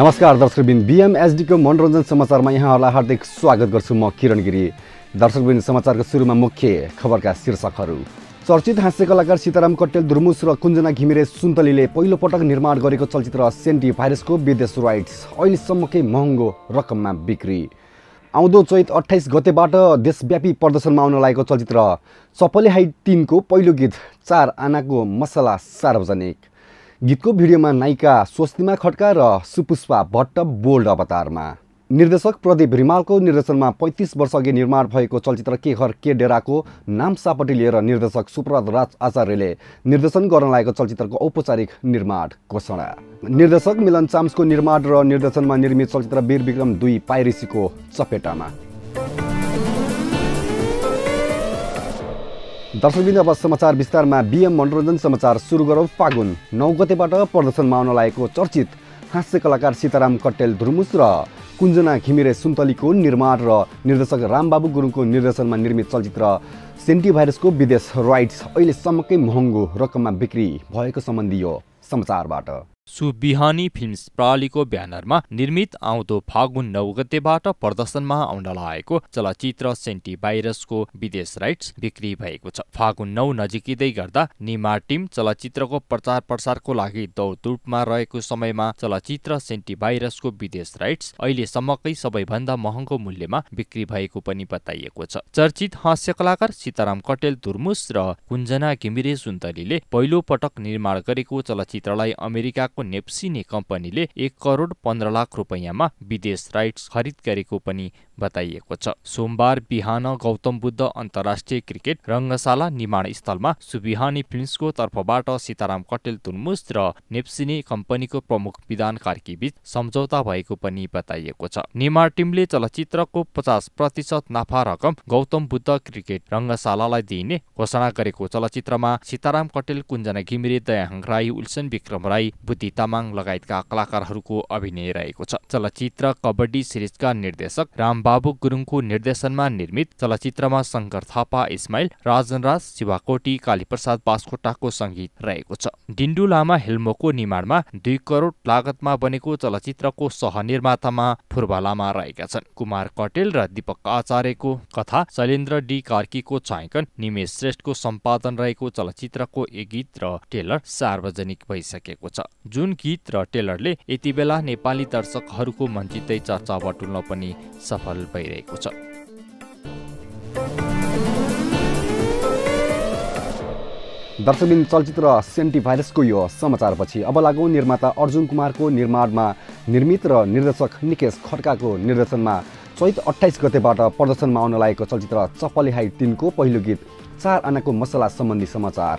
नमस्कार दर्शकबिन। बिएमएसडीको मनोरञ्जन समाचारमा यहाँहरूलाई हार्दिक स्वागत गर्छु म किरण गिरी। दर्शकबिन समाचारको सुरुमा मुख्य खबरका शीर्षकहरू। चर्चित हास्य कलाकार सीताराम कट्टेल दुर्मुस र कुञ्जना घिमिरे सुन्तलीले पहिलोपटक निर्माण गरेको चलचित्र सेन्टी भाइरसको विदेश राइट्स। अहिलेसम्मकै महँगो रकममा बिक्री। आउँदो चैत अठाइस गतेबाट देशव्यापी प्रदर्शनमा आउन लागेको चलचित्र चपले हाइट तिनको पहिलो गीत चार आनाको मसला सार्वजनिक। गीतको भिडियोमा नायिका स्वस्तिमा खड्का र सुपुष्पा भट्ट बोल्ड अवतारमा। निर्देशक प्रदीप रिमालको निर्देशनमा पैँतिस वर्ष अघि निर्माण भएको चलचित्र के घर के डेराको नाम सापट्टि लिएर निर्देशक सुप्रद राज आचार्यले निर्देशन गर्न लागेको चलचित्रको औपचारिक निर्माण घोषणा। निर्देशक मिलन चाम्सको निर्माण र निर्देशनमा निर्मित चलचित्र वीर विक्रम दुई पाइरेसीको चपेटामा। दर्शकबिन अब समाचार विस्तारमा बिएम मनोरञ्जन समाचार सुरु गरौँ फागुन। नौ गतेबाट प्रदर्शनमा आउन लागेको चर्चित हास्य कलाकार सीताराम कट्टेल धुर्मुस र कुञ्जना घिमिरे सुन्तलीको निर्माण र निर्देशक रामबाबु गुरुङको निर्देशनमा निर्मित चलचित्र सेन्टी भाइरसको विदेश राइट्स अहिलेसम्मकै महँगो रकममा बिक्री भएको सम्बन्धी यो समाचारबाट। सुबिहानी फिल्म्स प्रणालीको ब्यानरमा निर्मित आउँदो फागुन नौ गतेबाट प्रदर्शनमा आउन लागेको चलचित्र सेन्टी भाइरसको विदेश राइट्स बिक्री भएको छ। फागुन नौ नजिकिँदै गर्दा निमार टिम चलचित्रको प्रचार प्रसारको लागि दौडधुपमा रहेको समयमा चलचित्र सेन्टी भाइरसको विदेश राइट्स अहिलेसम्मकै सबैभन्दा महँगो मूल्यमा बिक्री भएको पनि बताइएको छ। चर्चित हास्य कलाकार सीताराम कटेल धुर्मुस र कुञ्जना घिमिरे सुन्तलीले पहिलो पटक निर्माण गरेको चलचित्रलाई अमेरिकाको नेप्सिने कम्पनीले एक करोड पन्ध्र लाख रुपियाँमा विदेश राइट्स खरिद गरेको पनि बताइएको छ। सोमबार बिहान गौतम बुद्ध अन्तर्राष्ट्रिय क्रिकेट रङ्गशाला निर्माण स्थलमा सुबिहानी फिल्म्सको तर्फबाट सीताराम कटेल तुलमुस र नेप्सिने कम्पनीको प्रमुख विधान कार्कीबीच सम्झौता भएको पनि बताइएको छ। निर्माण टिमले चलचित्रको पचास प्रतिशत नाफा रकम गौतम बुद्ध क्रिकेट रङ्गशालालाई दिइने घोषणा गरेको चलचित्रमा सीताराम कटेल कुञ्जना घिमिरे दयाहाङ राई उल्सन विक्रम राई बुद्धि तामाङ लगायतका कलाकारहरूको अभिनय रहेको छ। चलचित्र कबड्डी सिरिजका निर्देशक राम बाबु गुरुङको निर्देशनमा निर्मित चलचित्रमा शङ्कर थापा इस्माइल राजन राज शिवाकोटी कालीप्रसाद बासकोटाको सङ्गीत रहेको छ। डिन्डु लामा हेल्मोको निर्माणमा दुई करोड लागतमा बनेको चलचित्रको सहनिर्मातामा फुर्बा लामा रहेका छन्। कुमार कटेल र दीपक आचार्यको कथा शैलेन्द्र डी कार्कीको छायाङ्कन निमेश श्रेष्ठको सम्पादन रहेको चलचित्रको एक गीत र टेलर सार्वजनिक भइसकेको छ। जुन गीत र टेलरले यति बेला नेपाली दर्शकहरूको मन चर्चा बटुल्न पनि सफल भइरहेको छ दर्शकबिन चलचित्र सेन्टी भाइरसको यो समाचारपछि अब लागौँ निर्माता अर्जुन कुमारको निर्माणमा निर्मित र निर्देशक निकेश खड्काको निर्देशनमा चैत अठाइस गतेबाट प्रदर्शनमा आउन लागेको चलचित्र चप्पले हाई तिनको पहिलो गीत चार आनाको मसला सम्बन्धी समाचार।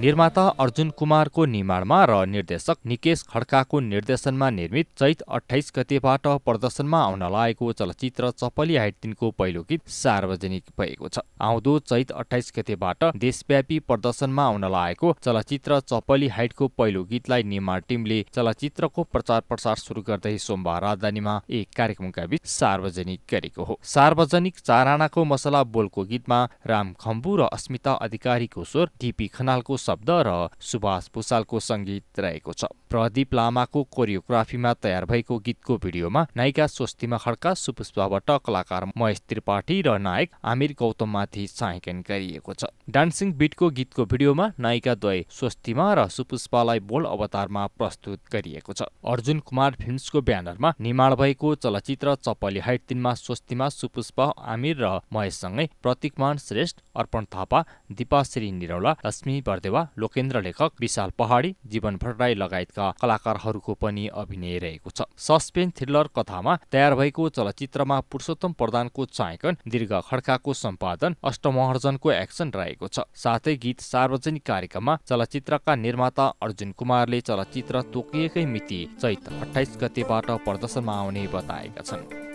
निर्माता अर्जुन कुमारको निर्माणमा र निर्देशक निकेश खड्काको निर्देशनमा निर्मित चैत अठाइस गतेबाट प्रदर्शनमा आउन लागेको चलचित्र चपली हाइट तिनको पहिलो गीत सार्वजनिक भएको छ। आउँदो चैत अठाइस गतेबाट देशव्यापी प्रदर्शनमा आउन लागेको चलचित्र चपली हाइटको पहिलो गीतलाई निर्माण टिमले चलचित्रको प्रचार प्रसार सुरु गर्दै सोमबार राजधानीमा एक कार्यक्रमका बीच सार्वजनिक गरेको हो। सार्वजनिक चारानाको मसला बोलको गीतमा राम खम्बु र अस्मिता अधिकारीको स्वर डिपी खनालको शब्द र सुभाष भूषालको सङ्गीत रहेको छ। प्रदीप लामाको कोरियोग्राफीमा तयार भएको गीतको भिडियोमा नायिका स्वस्तिमा खड्का सुपुष्पाबाट कलाकार महेश त्रिपाठी र नायक आमिर गौतममाथि छायाङ्कन गरिएको छ। डान्सिङ बिटको गीतको भिडियोमा नायिका द्वय स्वस्तिमा र सुपुष्पालाई बोल अवतारमा प्रस्तुत गरिएको छ। अर्जुन कुमार फिल्म्सको ब्यानरमा निर्माण भएको चलचित्र चप्पली हाइट तिनमा स्वस्तिमा सुपुष्पा आमिर र महेशसँगै प्रतीकमान श्रेष्ठ अर्पण थापा दिपाश्री निरौला लक्ष्मी बर्देवा लोकेन्द्र लेखक विशाल पहाडी जीवन भट्टराई लगायतका कलाकारहरूको पनि अभिनय रहेको छ। सस्पेन्स थ्रिलर कथामा तयार भएको चलचित्रमा पुरुषोत्तम प्रधानको छायाङ्कन दीर्घ खड्काको सम्पादन अष्टमहर्जनको एक्सन रहेको छ। साथै गीत सार्वजनिक कार्यक्रममा चलचित्रका निर्माता अर्जुन कुमारले चलचित्र तोकिएकै मिति चैत अठाइस गतेबाट प्रदर्शनमा आउने बताएका छन्।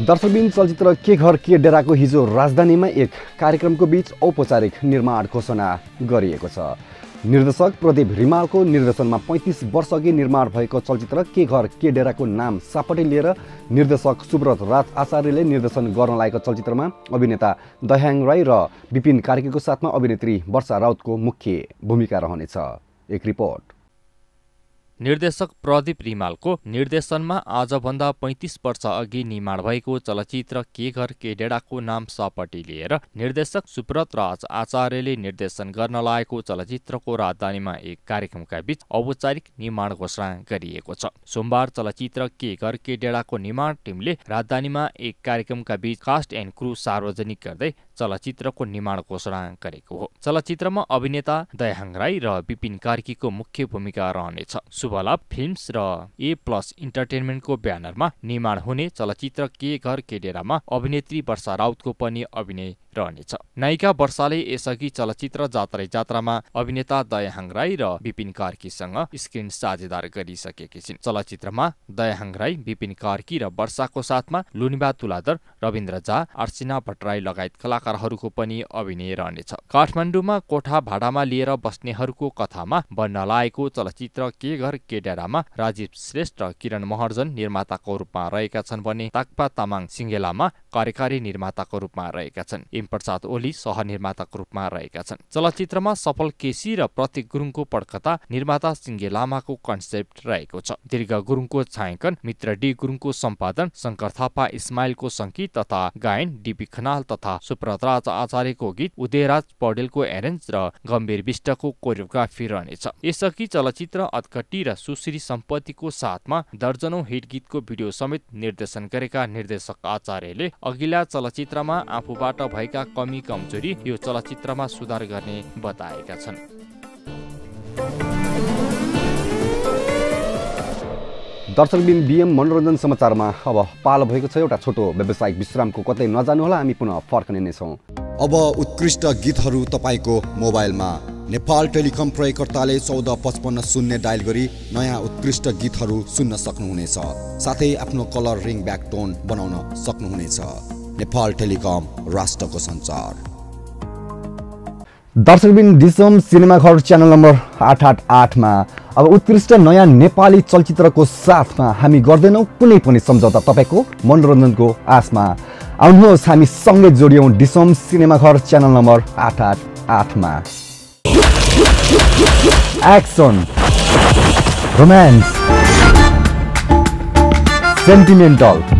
दर्शकबिन चलचित्र के घर के डेराको हिजो राजधानीमा एक कार्यक्रमको बीच औपचारिक निर्माण घोषणा गरिएको छ। निर्देशक प्रदीप रिमालको निर्देशनमा पैँतिस वर्षअघि निर्माण भएको चलचित्र के घर के डेराको नाम सापटे लिएर निर्देशक सुब्रत राज आचार्यले निर्देशन गर्न लागेको चलचित्रमा अभिनेता दयाङ राई र विपिन कार्कीको साथमा अभिनेत्री वर्षा राउतको मुख्य भूमिका रहनेछ। एक रिपोर्ट। निर्देशक प्रदीप रिमालको निर्देशनमा आजभन्दा पैँतिस वर्ष अघि निर्माण भएको चलचित्र के घर के डेडाको नाम सपटी लिएर निर्देशक सुब्रत राज आचार्यले निर्देशन गर्न लागेको चलचित्रको राजधानीमा एक कार्यक्रमका बीच औपचारिक निर्माण घोषणा गरिएको छ। सोमबार चलचित्र के घर के डेडाको निर्माण टिमले राजधानीमा एक कार्यक्रमका बीच कास्ट एन्ड क्रू सार्वजनिक गर्दै चलचित्रको निर्माण घोषणा गरेको हो। चलचित्रमा अभिनेता दयाहाङ राई र विपिन कार्कीको मुख्य भूमिका रहनेछ। शुभलाभ फिल्म्स र ए प्लस इन्टरटेनमेन्टको ब्यानरमा निर्माण हुने चलचित्र के घर के डेरामा अभिनेत्री वर्षा राउतको पनि अभिनय रहनेछ। नायिका वर्षाले यसअघि चलचित्र जात्रै जात्रामा अभिनेता दयाहाङ राई र विपिन कार्कीसँग स्क्रिन साझेदार गरिसकेकी छिन्। चलचित्रमा दयाहाङ राई विपिन कार्की र वर्षाको साथमा लुनिबा तुलादर रविन्द्र झा अर्चिना भट्टराई लगायत कलाकारहरूको पनि अभिनय रहनेछ। काठमाडौँमा कोठा भाडामा लिएर बस्नेहरूको कथामा बन्न लागेको चलचित्र के घर के डेरामा राजीव श्रेष्ठ र किरण महर्जन निर्माताको रूपमा रहेका छन् भने ताक्पा तामाङ सिङ्गेलामा कार्यकारी निर्माताको रूपमा रहेका छन्। एम प्रसाद ओली सहनिर्माताको रूपमा रहेका छन्। चलचित्रमा सफल केसी र प्रतीक गुरुङको पटकथा निर्माता सिङ्गे लामाको कन्सेप्ट रहेको छ। दीर्घ गुरुङको छायाङ्कन मित्र डी गुरुङको सम्पादन शङ्कर थापा इस्माइलको सङ्गीत तथा गायन डिपी खनाल तथा सुप्रतराज आचार्यको गीत उदयराज पौडेलको एरेन्ज र गम्भीर विष्टको कोरियोग्राफी रहनेछ। यसअघि चलचित्र अत्कटी र सुश्री सम्पत्तिको साथमा दर्जनौ हिट गीतको भिडियो समेत निर्देशन गरेका निर्देशक आचार्यले अघिल्ला चलचित्रमा आफूबाट भएको भएका कमी कमजोरी यो चलचित्रमा सुधार गर्ने बताएका छन्। दर्शकबिन बिएम मनोरञ्जन समाचारमा अब पालो भएको छ एउटा छोटो व्यावसायिक विश्रामको कतै नजानुहोला हामी पुनः फर्कने नै छौँ। अब उत्कृष्ट गीतहरू तपाईँको मोबाइलमा। नेपाल टेलिकम प्रयोगकर्ताले चौध पचपन्न शून्य डायल गरी नयाँ उत्कृष्ट गीतहरू सुन्न सक्नुहुनेछ। साथै आफ्नो कलर रिङ ब्याक टोन बनाउन सक्नुहुनेछ। नेपाल टेलिकम राष्ट्रको सञ्चार। दर्शकबिन डिसम सिनेमा घर च्यानल नम्बर आठ आठ आठमा अब उत्कृष्ट नयाँ नेपाली चलचित्रको साथमा हामी गर्दैनौँ कुनै पनि सम्झौता तपाईँको मनोरञ्जनको आशमा। आउनुहोस् हामी सँगै जोडियौँ डिसम सिनेमा घर च्यानल नम्बर आठ आठ आठमा एक्सन रोमान्स सेन्टिमेन्टल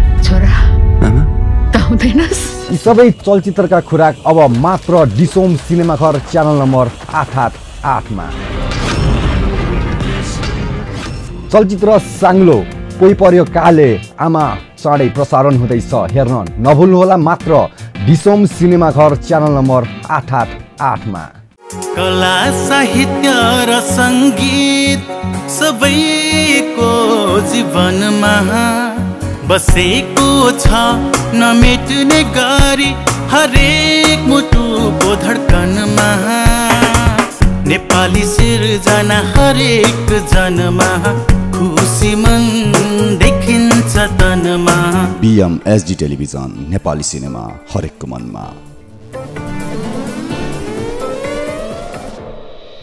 हुँदैनस् यी सबै चलचित्रका खुराक अब मात्र डिसोम सिनेमा घर च्यानल नम्बर आठ आठ आठमा। चलचित्र साङ्लो कोही पर्यो काले आमा चाँडै प्रसारण हुँदैछ हेर्न नभुल्नुहोला मात्र डिसोम सिनेमा घर च्यानल नम्बर आठ आठ आठमा। कला साहित्य र सङ्गीत सबैको जीवनमा बसेको छ नमेट्ने गरी हरेक मुटुको धड्कनमा। नेपाली सिर्जना हरेक जनमा खुसी मन देखिन्छ तनमा। B M S D television Nepali cinema हरेकको मनमा।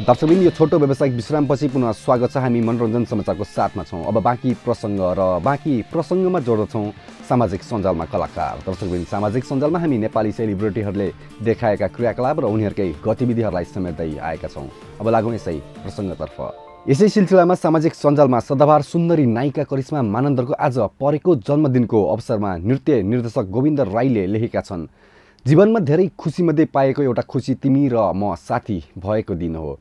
दर्शकबिन यो छोटो व्यावसायिक विश्रामपछि पुनः स्वागत छ हामी मनोरञ्जन समाचारको साथमा छौँ। अब बाँकी प्रसङ्ग र बाँकी प्रसङ्गमा जोड्दछौँ सामाजिक सञ्जालमा कलाकार। दर्शकबिन सामाजिक सञ्जालमा हामी नेपाली सेलिब्रिटीहरूले देखाएका क्रियाकलाप र उनीहरूकै गतिविधिहरूलाई समेट्दै आएका छौँ। अब लागौँ यसै प्रसङ्गतर्फ। यसै सिलसिलामा सामाजिक सञ्जालमा सदाबार सुन्दरी नायिका करिश्मा मानन्दरको आज परेको जन्मदिनको अवसरमा नृत्य निर्देशक गोविन्द राईले लेखेका छन्। जीवनमा धेरै खुसीमध्ये पाएको एउटा खुसी तिमी र म साथी भएको दिन हो।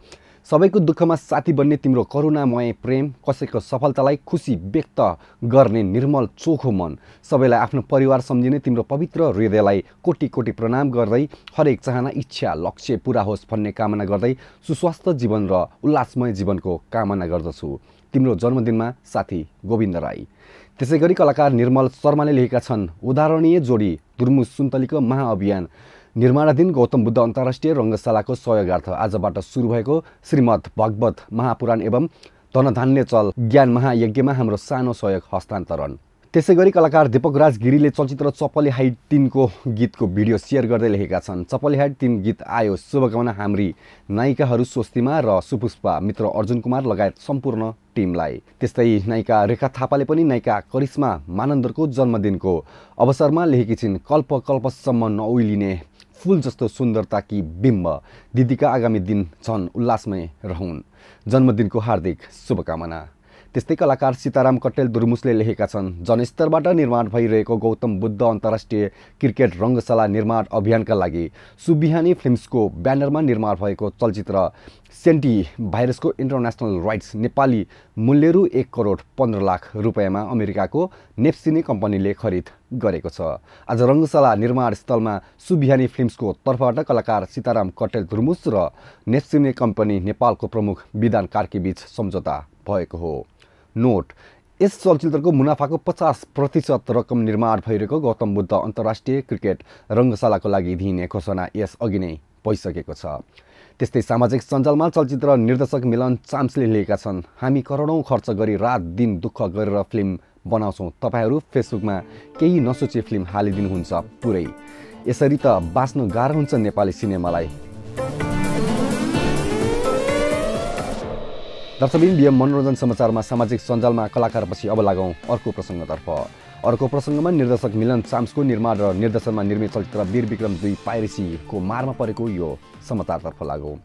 सबैको दुःखमा साथी बन्ने तिम्रो करुणामय प्रेम कसैको सफलतालाई खुसी व्यक्त गर्ने निर्मल चोखो मन सबैलाई आफ्नो परिवार सम्झिने तिम्रो पवित्र हृदयलाई कोटी कोटी प्रणाम गर्दै हरेक चाहना इच्छा लक्ष्य पुरा होस् भन्ने कामना गर्दै सुस्वास्थ्य जीवन र उल्लासमय जीवनको कामना गर्दछु। तिम्रो जन्मदिनमा साथी गोविन्द राई। त्यसै गरी कलाकार निर्मल शर्माले लेखेका छन् उदाहरणीय जोडी दुर्मु सुन्तलीको महाअभियान। निर्माणाधीन गौतम बुद्ध अन्तर्राष्ट्रिय रङ्गशालाको सहयोगार्थ आजबाट सुरु भएको श्रीमद् भगवत महापुराण एवं धनधान्य चल ज्ञान महायज्ञमा हाम्रो सानो सहयोग हस्तान्तरण। त्यसै गरी कलाकार दीपक राज गिरीले चलचित्र चप्पले हाइट तिनको गीतको भिडियो सेयर गर्दै लेखेका छन्। चप्पले हाइट तिन गीत आयो। शुभकामना हाम्री नायिकाहरू स्वस्तिमा र सुपुष्पा मित्र अर्जुन कुमार लगायत सम्पूर्ण टिमलाई। त्यस्तै नायिका रेखा थापाले पनि नायिका करिश्मा मानन्दरको जन्मदिनको अवसरमा लेखेकी छिन् कल्प कल्पसम्म नउलिने फुल जस्तो सुन्दरता कि बिम्ब। दिदीका आगामी दिन झन् उल्लासमय रहन्। जन्मदिनको हार्दिक शुभकामना। त्यस्तै कलाकार सीताराम कटेल दुर्मुसले लेखेका छन्। जनस्तरबाट निर्माण भइरहेको गौतम बुद्ध अन्तर्राष्ट्रिय क्रिकेट रङ्गशाला निर्माण अभियानका लागि सुबिहानी फिल्म्सको ब्यानरमा निर्माण भएको चलचित्र सेन्टी भाइरसको इन्टरनेसनल राइट्स नेपाली मूल्य एक करोड पन्ध्र लाख रुपियाँमा अमेरिकाको नेप्सिने कम्पनीले खरिद गरेको छ। आज रङ्गशाला निर्माण स्थलमा सुबिहानी फिल्म्सको तर्फबाट कलाकार सीताराम कटेल धुर्मुस र नेप्सिने कम्पनी नेपालको प्रमुख विधान कार्कीबीच सम्झौता भएको हो। नोट यस चलचित्रको मुनाफाको पचास प्रतिशत रकम निर्माण भइरहेको गौतम बुद्ध अन्तर्राष्ट्रिय क्रिकेट रङ्गशालाको लागि दिइने घोषणा यस अघि नै भइसकेको छ। त्यस्तै सामाजिक सञ्जालमा चलचित्र निर्देशक मिलन चाम्सले लेखेका छन् हामी करोडौँ खर्च गरी रात दिन दुःख गरेर फिल्म बनाउँछौँ। तपाईँहरू फेसबुकमा केही नसोचे फिल्म हालिदिनुहुन्छ। पुरै। यसरी त बाँच्नु गाह्रो हुन्छ नेपाली सिनेमालाई। दर्शकबिन बिएम मनोरञ्जन समाचारमा सामाजिक सञ्जालमा कलाकारपछि अब लागौँ अर्को प्रसङ्गतर्फ। अर्को प्रसङ्गमा निर्देशक मिलन चाम्सको निर्माण र निर्देशनमा निर्मित चलचित्र वीर विक्रम दुई पाइरेसीको मारमा परेको यो समाचारतर्फ लागौँ।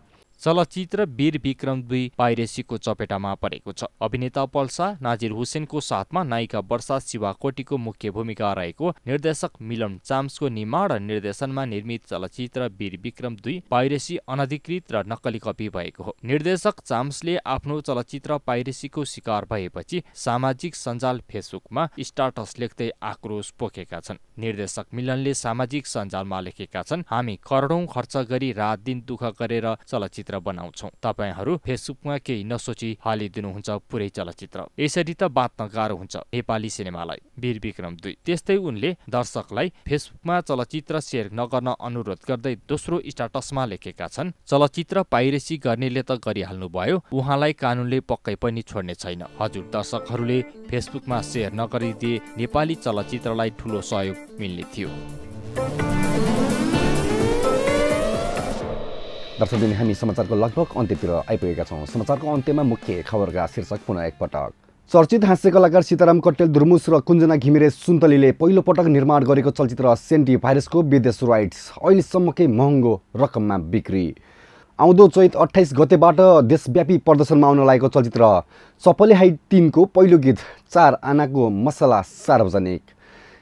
चलचित्र वीर विक्रम दुई पाइरेसीको चपेटामा परेको छ। अभिनेता पल्सा नाजिर हुसेनको साथमा नायिका वर्षा शिवाकोटीको मुख्य भूमिका रहेको निर्देशक मिलन चाम्सको निर्माण र निर्देशनमा निर्मित चलचित्र वीर विक्रम दुई पाइरेसी अनधिकृत र नक्कली कपी भएको हो। निर्देशक चाम्सले आफ्नो चलचित्र पाइरेसीको शिकार भएपछि सामाजिक सञ्जाल फेसबुकमा स्टाटस लेख्दै आक्रोश पोखेका छन्। निर्देशक मिलनले सामाजिक सञ्जालमा लेखेका छन् हामी करोडौं खर्च गरी रात दिन दुःख गरेर चलचित्र चलचित्र बनाउँछौ। तपाईँहरू फेसबुकमा केही नसोची हालिदिनुहुन्छ पुरै चलचित्र। यसरी त बाँच्न गाह्रो हुन्छ नेपाली सिनेमालाई वीर विक्रम दुई। त्यस्तै उनले दर्शकलाई फेसबुकमा चलचित्र सेयर नगर्न अनुरोध गर्दै दोस्रो स्टाटसमा लेखेका छन् चलचित्र पाइरेसी गर्नेले त गरिहाल्नु भयो उहाँलाई कानुनले पक्कै पनि छोड्ने छैन। हजुर दर्शकहरूले फेसबुकमा सेयर नगरिदिए नेपाली चलचित्रलाई ठुलो सहयोग मिल्ने थियो। दर्शकबिन हामी समाचारको लगभग अन्त्यतिर आइपुगेका छौँ। समाचारको अन्त्यमा मुख्य खबरका शीर्षक पुनः एकपटक चर्चित हास्य कलाकार सीताराम कटेल दुर्मुस र कुञ्जना घिमिरे सुन्तलीले पहिलोपटक निर्माण गरेको चलचित्र सेन्टी भाइरसको विदेश राइट्स अहिलेसम्मकै महँगो रकममा बिक्री। आउँदो चैत अठाइस गतेबाट देशव्यापी प्रदर्शनमा आउन लागेको चलचित्र चपले हाइट तिनको पहिलो गीत चार आनाको मसला सार्वजनिक।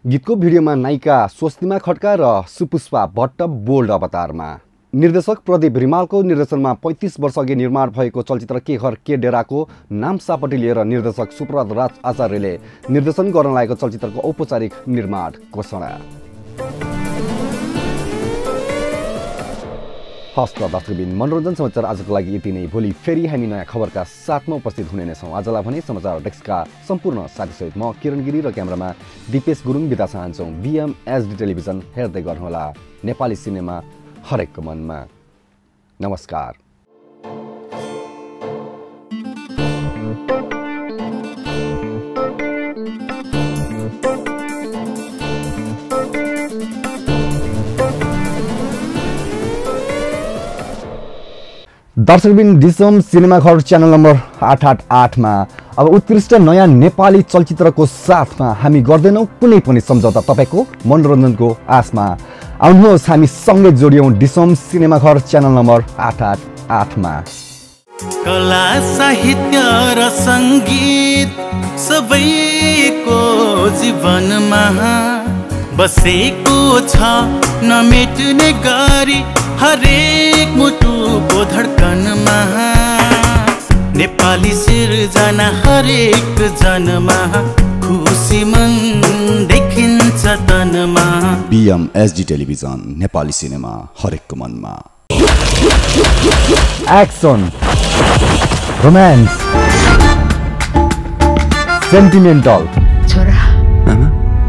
गीतको भिडियोमा नायिका स्वस्तिमा खड्का र सुपुष्पा भट्ट बोल्ड अवतारमा। निर्देशक प्रदीप रिमालको निर्देशनमा पैँतिस वर्ष अघि निर्माण भएको चलचित्र के घर के डेराको नाम सापट्टि लिएर निर्देशक सुप्रद राज आचार्यले निर्देशन गर्न लागेको चलचित्रको औपचारिक निर्माण घोषणा। हस्त दर्शकबिन मनोरञ्जन समाचार आजको लागि यति नै। भोलि फेरि हामी नयाँ खबरका साथमा उपस्थित हुने नै छौँ। आजलाई भने समाचार डेस्कका सम्पूर्ण साथीसहित म किरण गिरी र क्यामरामा दिपेश गुरुङ बिदा चाहन्छौँ। बिएमएसडी टेलिभिजन हेर्दै गर्नुहोला। नेपाली सिनेमा हरेकको मनमा नमस्कार दर्शकबिन डिसम सिनेमा घर च्यानल नम्बर आठ आठ आठमा अब उत्कृष्ट नयाँ नेपाली चलचित्रको साथमा हामी गर्दैनौँ कुनै पनि सम्झौता तपाईँको मनोरञ्जनको आशमा। आउनुहोस् हामी सँगै जोडियौँ डिसोम सिनेमा घर च्यानल नम्बर आठ आठ आठमा। कला साहित्य र सङ्गीत सबैको जीवनमा बसेको छ। नमेट्ने गरी हरेक मुटुको धड्कनमा नेपाली सिर्जना हरेक जनमा खुसी मन तनमा बिएमएसडी टेलिभिजन नेपाली सिनेमा हरेकको मनमा। एक्सन रोमान्स सेन्टिमेन्टल छोरा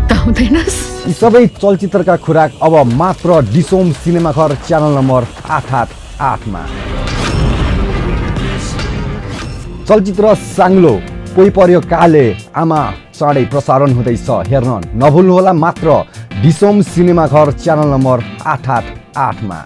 त हुँदैनस्। यी सबै चलचित्रका खुराक अब मात्र डिसोम सिनेमा घर च्यानल नम्बर आठ आठ आठमा। चलचित्र साङ्लो कोही पर्यो काले आमा चाँडै प्रसारण हुँदैछ। हेर्न नभुल्नुहोला मात्र डिसोम सिनेमा घर च्यानल नम्बर आठ आठ आठमा।